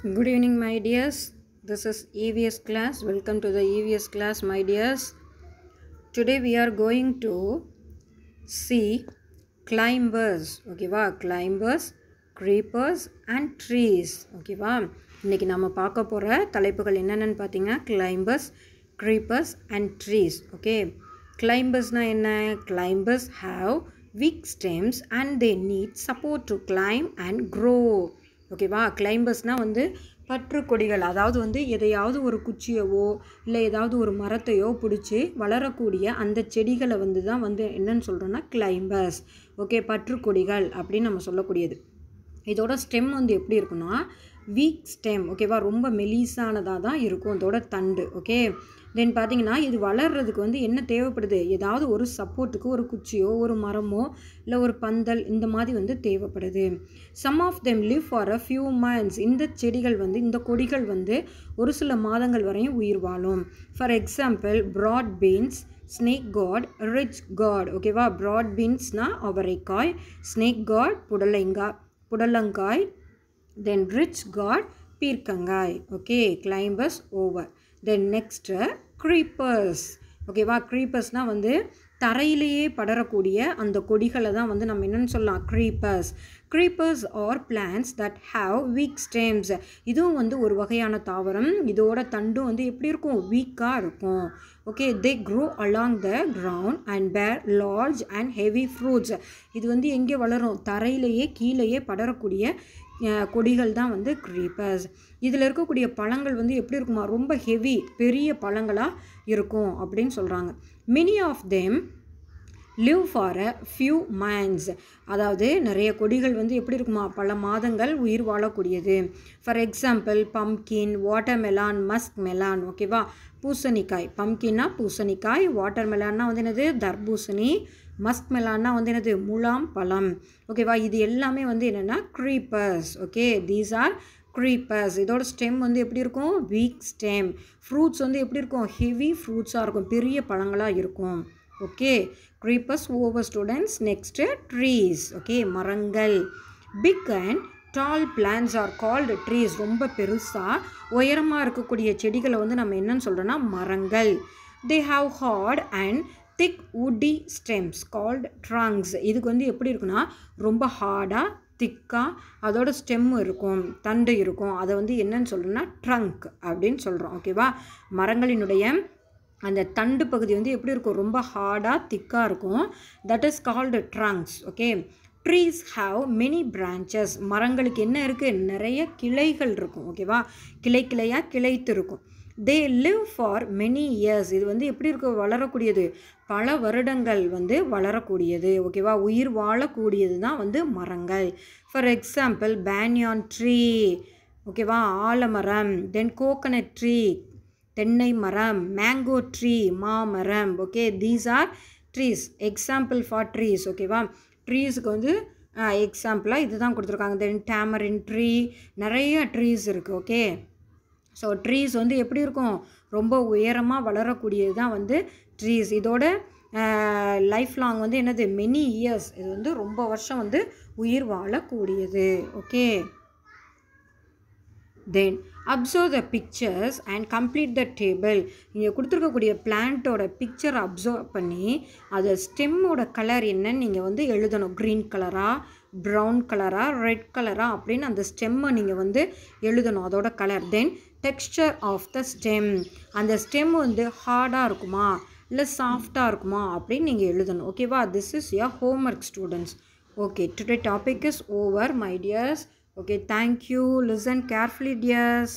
Good evening, my dears. This is EVS class. Welcome to the EVS class, my dears. Today we are going to see climbers. ஓகேவா climbers, creepers and trees. ஓகேவா இன்னைக்கு நம்ம பார்க்க போகிற தலைப்புகள் என்னென்னு பார்த்தீங்கன்னா climbers, creepers and trees. Okay கிளைம்பர்ஸ்னால் என்ன climbers have weak stems and they need support to climb and grow ஓகேவா கிளைம்பர்ஸ்னால் வந்து பற்று கொடிகள் அதாவது வந்து எதையாவது ஒரு குச்சியவோ இல்லை ஏதாவது ஒரு மரத்தையோ பிடிச்சி வளரக்கூடிய அந்த செடிகளை வந்து தான் வந்து என்னன்னு சொல்கிறோன்னா கிளைம்பர்ஸ் ஓகே பற்றுக்கொடிகள் அப்படின்னு நம்ம சொல்லக்கூடியது. இதோட ஸ்டெம் வந்து எப்படி இருக்குன்னா வீக் ஸ்டெம் ஓகேவா ரொம்ப மெலிசானதாக தான் இருக்கும். இதோட தண்டு. ஓகே தென் பார்த்தீங்கன்னா இது வளர்கிறதுக்கு வந்து என்ன தேவைப்படுது? ஏதாவது ஒரு சப்போர்ட்டுக்கு ஒரு குச்சியோ ஒரு மரமோ இல்லை ஒரு பந்தல் இந்த மாதிரி வந்து தேவைப்படுது. Some of them live for a few months இந்த செடிகள் வந்து இந்த கொடிகள் வந்து ஒரு சில மாதங்கள் வரையும் உயிர் வாழும். For example broad beans snake gourd ridge gourd ஓகேவா ப்ராட் பீன்ஸ்னால் அவரைக்காய் ஸ்னேக் காட் புடலைங்காய் புடலங்காய் தென் ரிச் காட் பீர்க்கங்காய். Okay climbers over then next creepers ஓகேவா க்ரீப்பர்ஸ்னால் வந்து தரையிலேயே படரக்கூடிய அந்த கொடிகளை தான் வந்து நம்ம என்னென்னு சொல்லலாம்? Creepers creepers are plants that have weak stems இதுவும் வந்து ஒரு வகையான தாவரம். இதோட தண்டும் வந்து எப்படி இருக்கும்? வீக்காக இருக்கும். Okay they grow along the ground and bear large and heavy fruits இது வந்து எங்கே வளரும்? தரையிலேயே கீழேயே படரக்கூடிய கொடிகள் தான் வந்து க்ரீப்பர்ஸ் இதில் இருக்கக்கூடிய பழங்கள் வந்து எப்படி இருக்குமா? ரொம்ப ஹெவி பெரிய பழங்களாக இருக்கும் அப்படின்னு சொல்கிறாங்க many of them live for a few months அதாவது நிறைய கொடிகள் வந்து எப்படி இருக்குமா? பல மாதங்கள் உயிர் வாழக்கூடியது. For example pumpkin watermelon muskmelon ஓகேவா பூசணிக்காய். பம்கின்னா பூசணிக்காய் வாட்டர் மெலான்னா வந்து என்னது? தர்பூசணி மஸ்க் மெலான்னா வந்து என்னது? முலாம் பழம். ஓகேவா இது எல்லாமே வந்து என்னென்னா creepers okay these are creepers இதோட ஸ்டெம் வந்து எப்படி இருக்கும்? வீக் ஸ்டெம் ஃப்ரூட்ஸ் வந்து எப்படி இருக்கும்? ஹெவி ஃப்ரூட்ஸாக இருக்கும். பெரிய பழங்களாக இருக்கும். Okay creepers over students next trees okay மரங்கள். Big and tall plants are called trees ரொம்ப பெருசாக உயரமாக இருக்கக்கூடிய செடிகளை வந்து நம்ம என்னன்னு சொல்கிறோன்னா மரங்கள். They have hard and thick woody stems called trunks இதுக்கு வந்து எப்படி இருக்குன்னா ரொம்ப ஹார்டாக திக்காக அதோட ஸ்டெம் இருக்கும் தண்டு இருக்கும். அதை வந்து என்னன்னு சொல்கிறோன்னா ட்ரங்க் அப்படின்னு சொல்கிறோம் ஓகேவா மரங்களினுடைய அந்த தண்டு பகுதி வந்து எப்படி இருக்கும்? ரொம்ப ஹார்டாக திக்காக இருக்கும். That is called trunks okay trees have many branches மரங்களுக்கு என்ன இருக்குது நிறைய கிளைகள் இருக்கும் ஓகேவா கிளை கிளையாக கிளைத்து இருக்கும். They live for many years இது வந்து எப்படி இருக்கும் வளரக்கூடியது. பல வருடங்கள் வந்து வளரக்கூடியது. ஓகேவா உயிர் வாழக்கூடியது தான் வந்து மரங்கள். ஃபார் எக்ஸாம்பிள் பேனியான் ட்ரீ ஓகேவா ஆலமரம். தென் கோகனட் ட்ரீ தென்னை மரம். மேங்கோ ட்ரீ மாமரம். Okay these are trees example for trees ஓகேவா ட்ரீஸுக்கு வந்து எக்ஸாம்பிளாக இது தான் கொடுத்துருக்காங்க. தென் டேமரின் ட்ரீ நிறைய ட்ரீஸ் இருக்குது ஓகே ஸோ ட்ரீஸ் வந்து எப்படி இருக்கும்? ரொம்ப உயரமாக வளரக்கூடியது தான் வந்து ட்ரீஸ் இதோட லைஃப் லாங் வந்து என்னது? மெனி இயர்ஸ் இது வந்து ரொம்ப வருஷம் வந்து உயிர் வாழக்கூடியது. Okay then observe the pictures and complete the table இங்கே கொடுத்துருக்கக்கூடிய பிளான்ட்டோட பிக்சர் அப்சர்வ் பண்ணி அது ஸ்டெம்மோட கலர் என்னன்னு நீங்கள் வந்து எழுதணும். க்ரீன் கலராக ப்ரௌன் கலராக ரெட் கலராக அப்படின்னு அந்த ஸ்டெம்மை நீங்கள் வந்து எழுதணும். அதோட colour then texture of the stem அந்த ஸ்டெம் வந்து ஹார்டாக இருக்குமா? இல்லை சாஃப்டாக இருக்குமா? அப்படின்னு நீங்கள் எழுதணும். ஓகேவா this is your homework students okay today topic is over my dears okay thank you listen carefully dears.